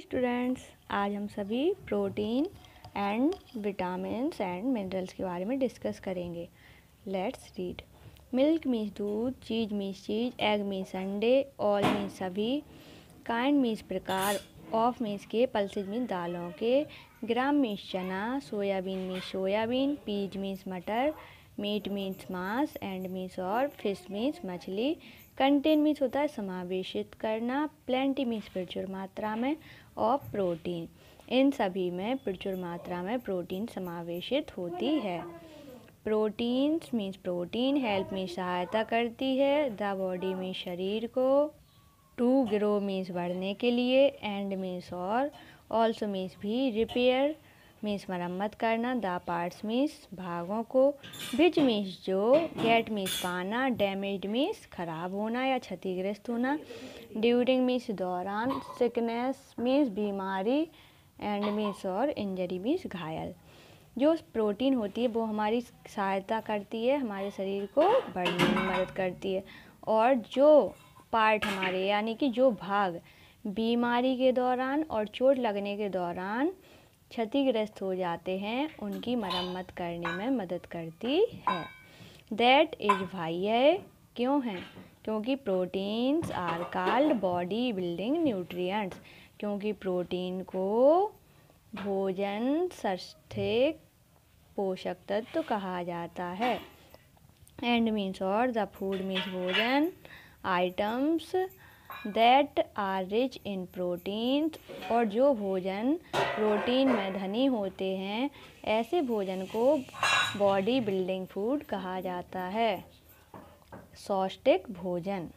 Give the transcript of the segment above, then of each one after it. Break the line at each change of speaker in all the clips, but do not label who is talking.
Students, आज हम सभी protein and vitamin and minerals के बारे में डिस्कस करेंगे। Let's read. मिल्क मीन्स दूध, cheese means cheese, egg means अंडे ऑल मीन्स सभी, काइंड मीन्स प्रकार, ऑफ़ मीन्स के पल्सेज मीन्स दालों के, ग्राम मीन्स चना, soybean means soybean, peas means मटर, मीट मीन्स मांस एंड मीन्स और फ़िश मीन्स मछली। कंटेन मीन्स होता है समावेशित करना, प्लेंटी मीन्स प्रचुर मात्रा में और प्रोटीन इन सभी में प्रचुर मात्रा में प्रोटीन समावेशित होती है। प्रोटीन्स मीन्स प्रोटीन हेल्प में सहायता करती है। द बॉडी में शरीर को। टू ग्रो मीन्स बढ़ने के लिए। एंड मीन्स और। ऑल्सो मीन्स भी रिपेयर मीन्स मरम्मत करना, द पार्ट्स मीन्स भागों को बिच मीन्स जो गेट मीन्स पाना, डैमेज मीन्स खराब होना या क्षतिग्रस्त होना। ड्यूरिंग मीन्स दौरान सिकनेस मीन्स बीमारी, एंड मीन्स और इंजरी मीन्स घायल। जो प्रोटीन होती है, वो हमारी सहायता करती है, हमारे शरीर को बढ़ने में मदद करती है। और जो पार्ट हमारे, यानी कि जो भाग, बीमारी के दौरान और चोट लगने के दौरान क्षतिग्रस्त हो जाते हैं, उनकी मरम्मत करने में मदद करती है। दैट इज़ भाई है क्यों है? क्योंकि proteins are called body building nutrients क्योंकि प्रोटीन को भोजन सस्थिक पोषक तत्व कहा जाता है। एंड मीन्स और द फ़ूड मीन्स भोजन items that are rich in protein और जो भोजन प्रोटीन में धनी होते हैं, ऐसे भोजन को बॉडी बिल्डिंग फ़ूड कहा जाता है। सौष्टिक भोजन।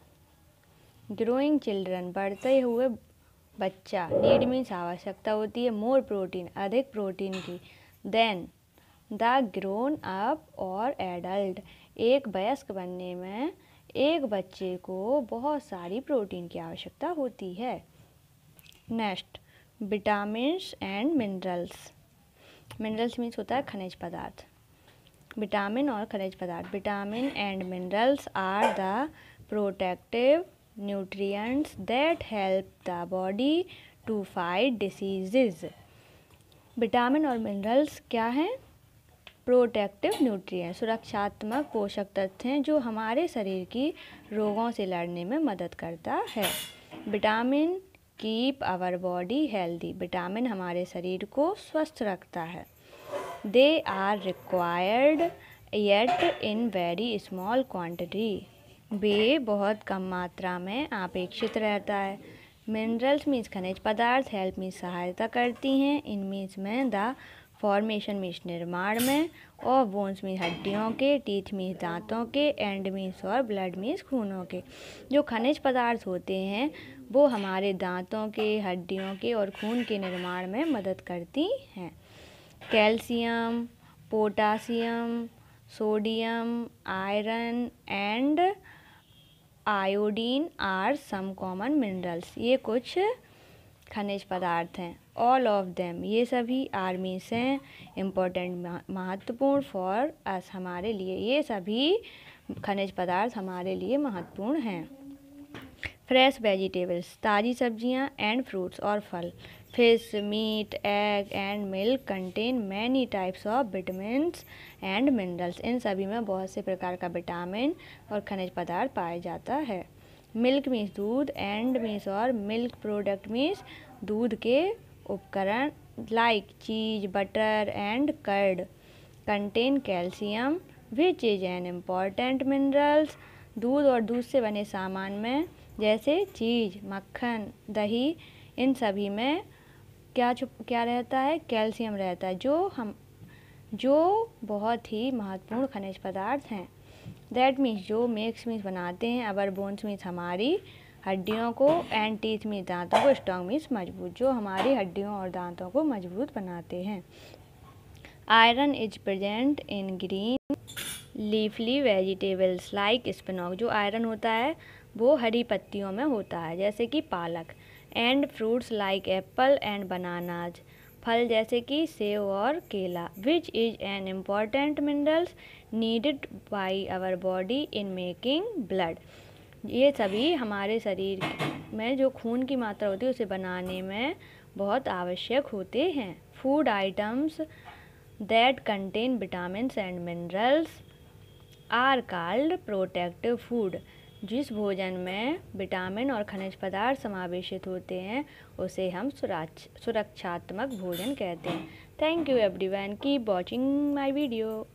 ग्रोइंग चिल्ड्रन बढ़ते हुए बच्चा नीड मीन्स आवश्यकता होती है मोर प्रोटीन अधिक प्रोटीन की। देन द ग्रोन अप और एडल्ट एक वयस्क बनने में एक बच्चे को बहुत सारी प्रोटीन की आवश्यकता होती है। Next vitamin and minerals. Minerals means होता है खनिज पदार्थ। विटामिन और खनिज पदार्थ। Vitamin and minerals are the protective nutrients that help the body to fight diseases. Vitamin और मिनरल्स क्या हैं? प्रोटेक्टिव न्यूट्रिएंट सुरक्षात्मक पोषक तत्व हैं जो हमारे शरीर की रोगों से लड़ने में मदद करता है। Vitamin keep our body healthy vitamin हमारे शरीर को स्वस्थ रखता है। They are required yet in very small quantity वे बहुत कम मात्रा में अपेक्षित रहता है। मिनरल्स मीन्स खनिज पदार्थ हेल्प मीन्स सहायता करती हैं। इन मीन्स में द फॉर्मेशन मीन्स निर्माण में, और बोन्स मीन्स हड्डियों के टीथ मीन्स दांतों के एंड मीन्स और ब्लड मीन्स खूनों के। जो खनिज पदार्थ होते हैं, वो हमारे दांतों के, हड्डियों के और खून के निर्माण में मदद करती हैं। Calcium, potassium, sodium, iron and iodine are some common minerals ये कुछ खनिज पदार्थ हैं। ऑल ऑफ़ देम ये सभी आर्मीस हैं इम्पोर्टेंट महत्वपूर्ण फॉर अस हमारे लिए। ये सभी खनिज पदार्थ हमारे लिए महत्वपूर्ण हैं। फ्रेश वेजिटेबल्स ताज़ी सब्ज़ियाँ एंड फ्रूट्स और फल। Fish meat egg and milk contain many types of vitamin and minerals इन सभी में बहुत से प्रकार का विटामिन और खनिज पदार्थ पाया जाता है। मिल्क मीन्स दूध, एंड मीन्स और मिल्क प्रोडक्ट मीन्स दूध के उपकरण like cheese butter and curd contain calcium which is an important minerals दूध और दूध से बने सामान में, जैसे चीज़ मक्खन, दही, इन सभी में क्या छुप, क्या रहता है? कैल्शियम रहता है, जो हम, जो बहुत ही महत्वपूर्ण खनिज पदार्थ हैं। दैट मीन्स जो मिक्स मीन्स बनाते हैं, अबर बोन्स मीन्स हमारी हड्डियों को एंड टीथ मीन्स दांतों को स्ट्रॉन्ग मीन्स मज़बूत, जो हमारी हड्डियों और दांतों को मज़बूत बनाते हैं। Iron is present in green leafy vegetables like spinach जो आयरन होता है, वो हरी पत्तियों में होता है, जैसे कि पालक। And fruits like apple and bananas फल जैसे कि सेव और केला which is an important minerals needed by our body in making blood ये सभी हमारे शरीर में जो खून की मात्रा होती है, उसे बनाने में बहुत आवश्यक होते हैं। Food items that contain vitamin and minerals are called protective food जिस भोजन में विटामिन और खनिज पदार्थ समावेशित होते हैं, उसे हम सुरक्षात्मक भोजन कहते हैं। Thank you everyone keep watching my video